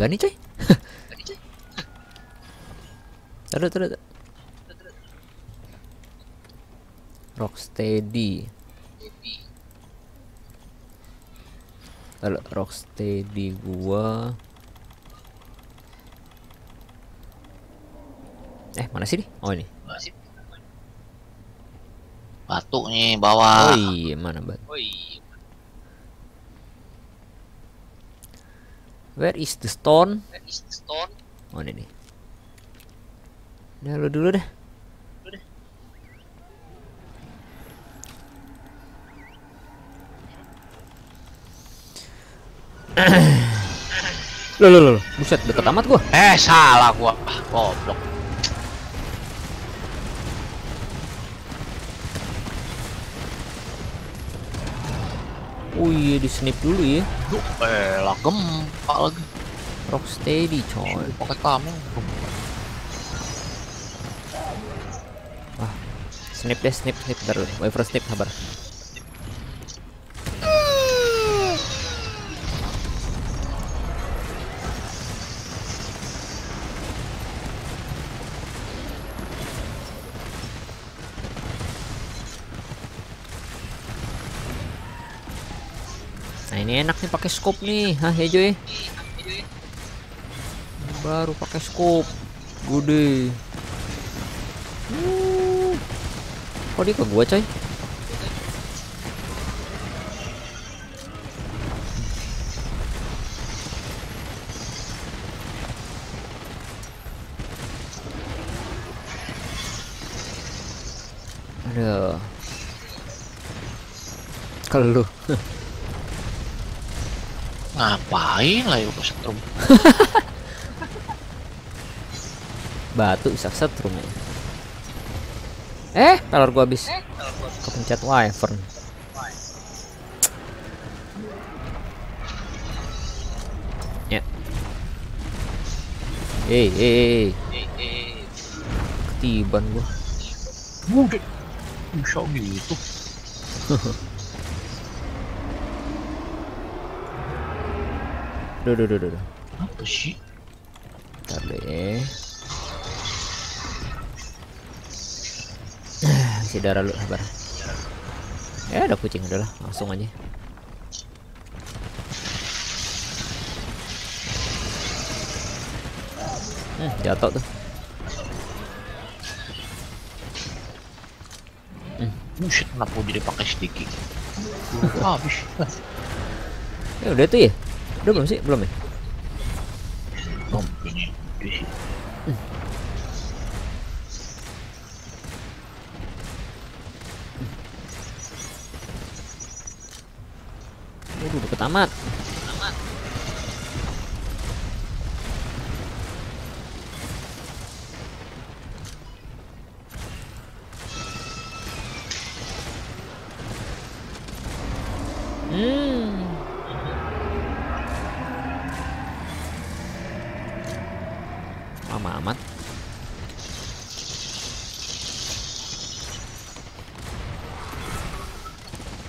Kagak nih coy. Taruh, taruh. Rocksteady. Kalau Rocksteady gua Eh, mana sih nih? Oh, ini. Batu nih Oh bawah. iya, mana, Bat? Where is the stone? Oh, ini nih. Udah lu dulu deh. Loh, loh, loh, buset, deket amat gua. Eh salah gua. Ah, Goblok. Oh iya, di snip dulu ya. Duh, eh lah gempa lagi. Rocksteady, coy. Pakai kamu. Snip deh, snip, snip. Bentar dulu. Wafer snip, sabar. Nah ini enak nih pakai scope nih, hah ya Joy? Baru pakai scope, gede. Uh. Kok dia ke gua coy? Aduh. Kalau Ngapain lah ya setrum. batu bisa setrum ya. Eh, telur gua habis. Kepencet wyvern. Ya. Eh, eh, eh. Ketiban gua. Udah. Bisa gitu. Duh, duh, duh, duh. duh. Apa sih? Bentar deh. Isi darah lu, sabar. Ya ada kucing udah lah, langsung aja. Hmm, jatuh tuh. Buset, kenapa jadi pakai sticky? Gua Habis. Ya udah tuh ya. Udah belum sih? Belum ya? Bom, sini. Waduh, deket amat. Lama amat.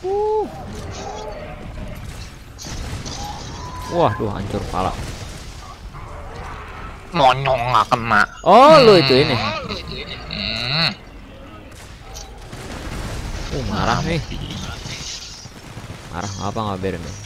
Uh. Wah, duh hancur pala. Monyong nggak kena. Oh, lu itu ini. Hmm. Uh, marah nih. Marah apa nggak biarin deh.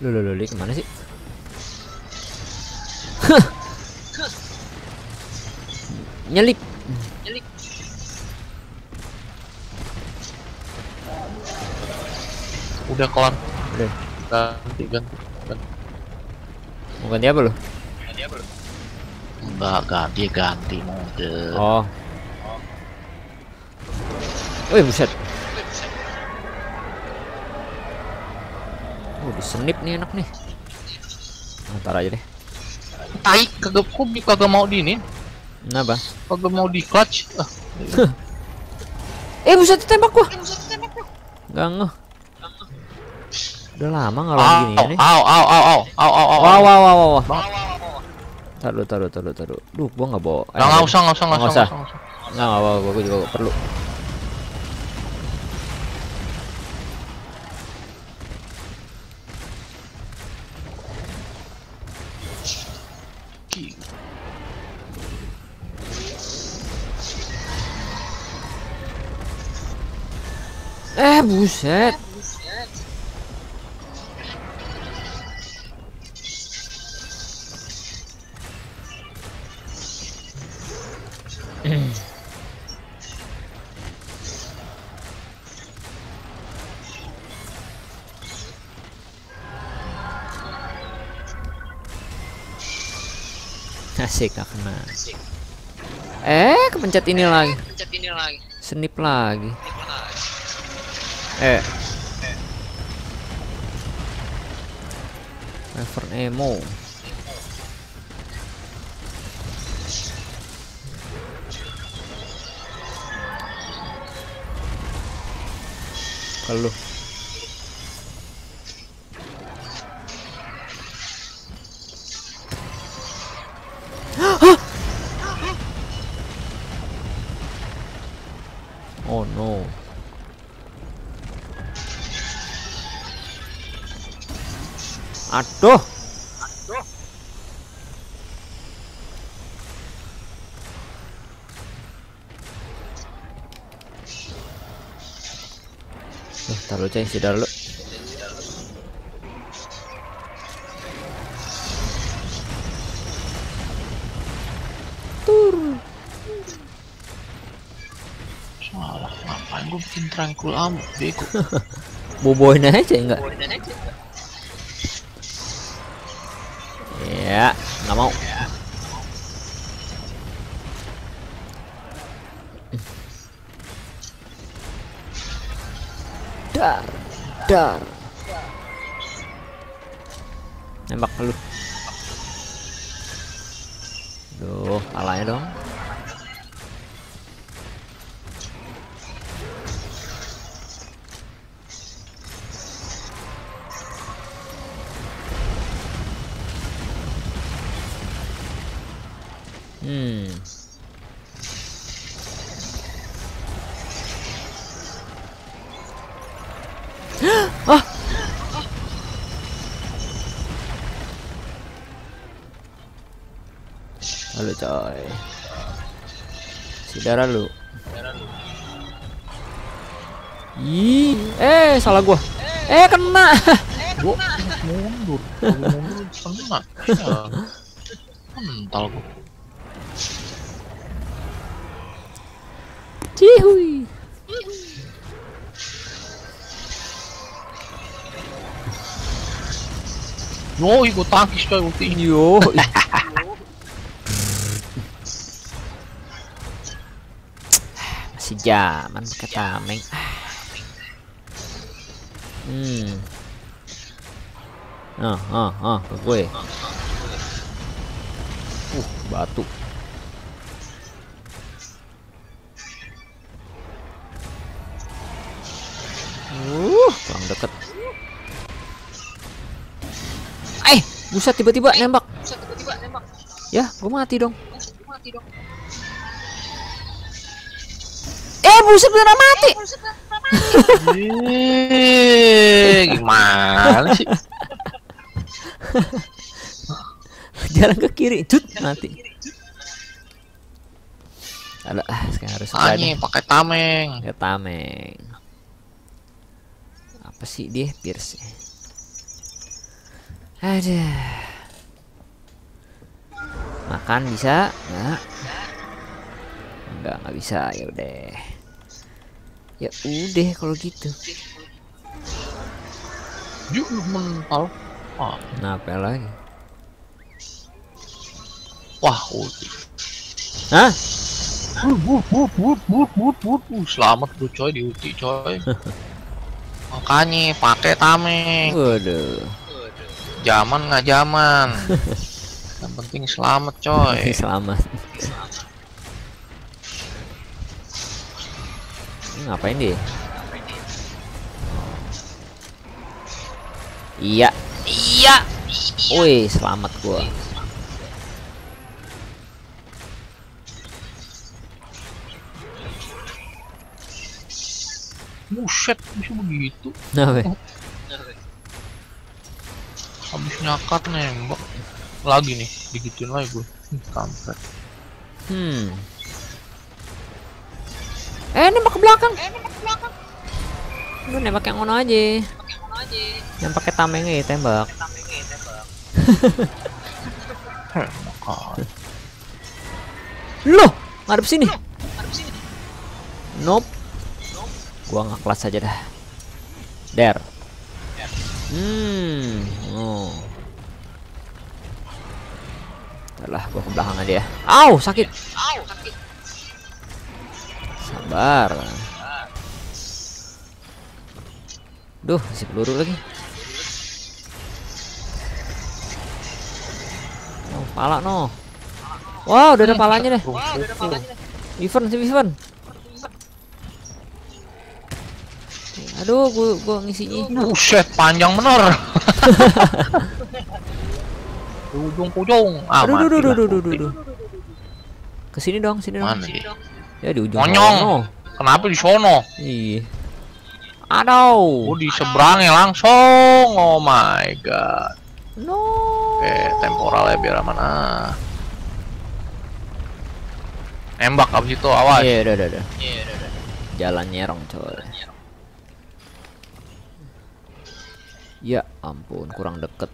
Lu lu lu, Li, ke mana sih? Nyelip. Udah kelar. Udah. Ganti, ganti. ganti. Mau ganti apa lu? Enggak ganti, ganti mode. Oh. Wih, buset. Oh, disenip nih enak nih. Ntar aja deh. Tai kagak kok kagak mau di ini, Kenapa? kagak mau di clutch. Ah, Eh, buset ditembak gua. Gak ngeh. Udah lama nggak lawan gini ya au, nih. au, au, au, au, au, au, au. Wah, wah, wah, wah. Taruh, taruh, taruh, taruh. Duh, gua nggak bawa. Nggak usah nggak usah Nggak usah. nggak usah. Nggak apa-apa. Gua juga nggak perlu. Eh, buset. Asik gak kena. Eh, kepencet ini lagi. Senip lagi. Eh. Wyvern Emo. Kalau Aduh. Duh, taruh ceng sudah dulu. Salah, ngapain gue bikin tranquil amat, bego. Boboin aja enggak? Ya, nggak mau. Dar, dar. Nembak lu. Duh, kalahnya dong. Halo coy. Saudara lu. Ih, eh salah gua. Eh kena. Gue mundur, Gua mundur kena. Mental gue. Cihui. Yo, gue tangkis coy ulti. Yo. Zaman pakai tameng. Hmm. Ah, ah, ah, ke gue. Uh, batu. Uh, kurang deket. Eh, buset tiba-tiba nembak. Ya, gue mati dong. Eh, buset beneran mati. Eh, gimana sih? Jalan ke kiri, cut mati. Ada ah, sekarang harus Tanya pakai tameng. ke tameng. Apa sih dia Pierce? Ada. Makan bisa? Enggak. Enggak, enggak bisa. Ya udah. Ya udah kalau gitu. Yuk mental. Wah, Kenapa lagi? wah ulti. Hah? Wuh, wuh, wuh, wuh, wuh, wuh, wuh. Selamat lu coy di ulti coy. Makanya pakai tameng. Waduh. Zaman nggak zaman. Yang penting selamat coy. Selamat. Ini ngapain dia? Iya, iya. Woi, selamat gua. Muset bisa begitu. Nah, oh. Habis nyakat nembak. Lagi nih, digituin lagi gue. Kampret. Hmm. Eh, nembak ke belakang. Lu nembak yang ono aja. Yang pakai tameng ya tembak. Makanya. Loh, ngadep sini. Nope. Gua nggak kelas aja dah. Der. Hmm. Oh. Alah, gua ke belakang aja ya. Au, sakit. Sabar. Duh, si peluru lagi. Oh, pala no. Wow, udah ada palanya deh. Viven si Viven. Aduh, gua gua ngisinya. Buset, panjang bener. Di ujung-ujung. Ah, Aduh, aduh, aduh, aduh, aduh. Ke sini dong, sini dong. Mana dia? Ya di ujung Monyong. sono. Kenapa di sono? Iya. Aduh. Oh, di seberangnya langsung. Oh my god. No. Eh, temporal ya biar aman ah. Nembak abis itu awas. Iya, udah, udah, udah. Jalan nyerong, coy. Ya ampun, kurang deket.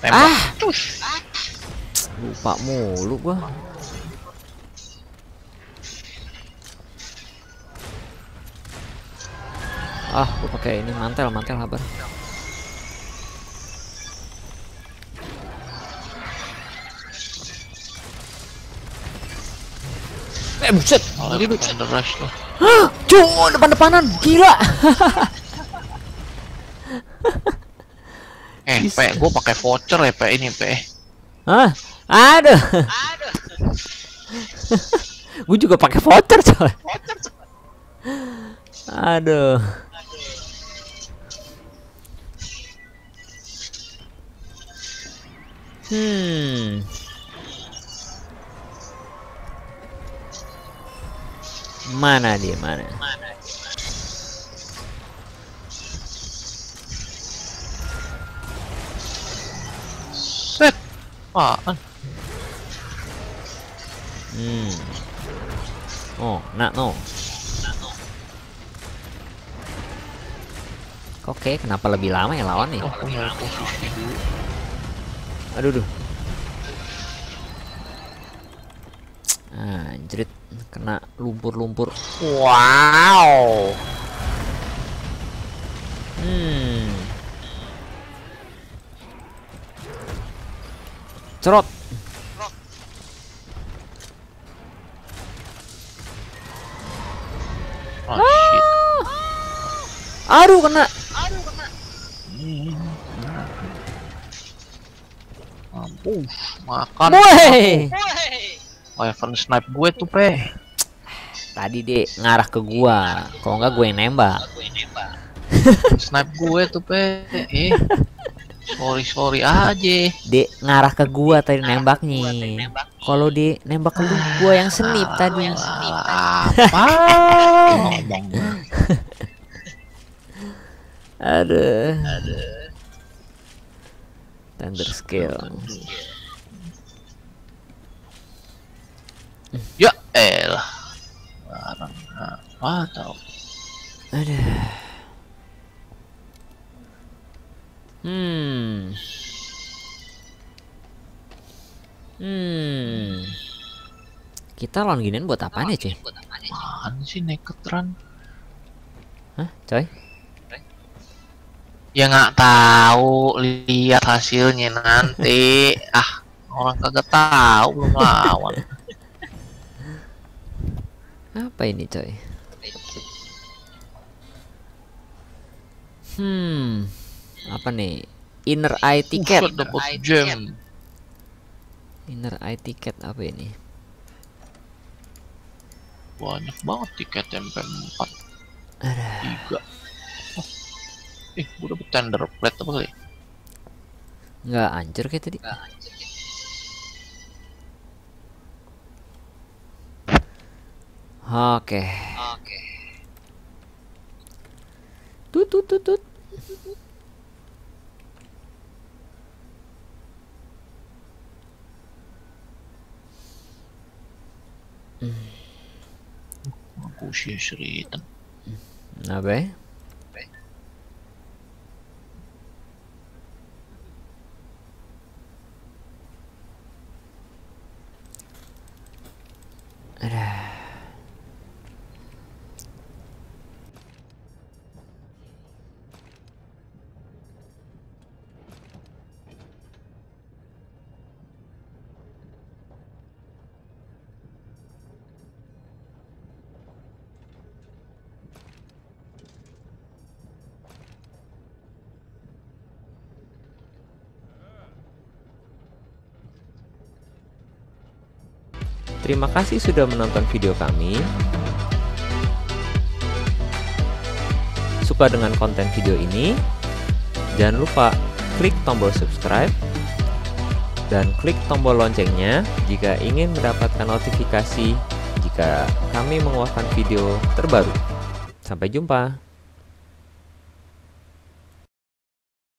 Tembak. Ah, lupa mulu gua. Ah, gua pakai ini mantel, mantel habar. Eh, buset. Oleh Thunder Rush tuh. Cuk, depan-depanan, gila. Eh, Pe, gua pakai voucher ya, Pe, ini, Pe. Hah? Aduh. Gue juga pakai voucher coy. Aduh. Hmm. Mana dia mana? Apaan? Hmm. Oh, nak no. Oke, kenapa lebih lama ya lawan nih? Oh, dulu. Aduh, duh. Anjrit, kena lumpur-lumpur. Wow. Cerot. Oh, shit. Aduh, kena. Mampus, makan. Woi. Wyvern snipe gue tuh, Pe. Tadi deh ngarah ke gua. Kalau enggak gue yang nembak. Snipe gue tuh, Pe. Eh. Sorry, sorry aja. Dek ngarah ke gua tadi nembaknya. Kalau di nembak ke lu gua yang senip tadi. Apa? Ngomong. Aduh. Thunder skill. Ya elah. Barang apa tau? Aduh. Hmm. Hmm. Kita lawan ginian buat apaan ya, cuy? Apaan sih naked run? Hah, coy? Ya nggak tahu, lihat hasilnya nanti. ah, orang kagak tahu belum lawan. Apa ini, coy? Hmm apa nih inner eye ticket dapat gem inner eye ticket apa ini banyak banget tiket MP4 tiga oh. eh udah dapet tender plate apa kali nggak anjir kayak tadi nggak Oke. Okay. Oke. Okay. Tut tut tut tut. Aku sih seritan. Apa? ya? Ada. Terima kasih sudah menonton video kami. Suka dengan konten video ini? Jangan lupa klik tombol subscribe dan klik tombol loncengnya jika ingin mendapatkan notifikasi jika kami mengeluarkan video terbaru. Sampai jumpa.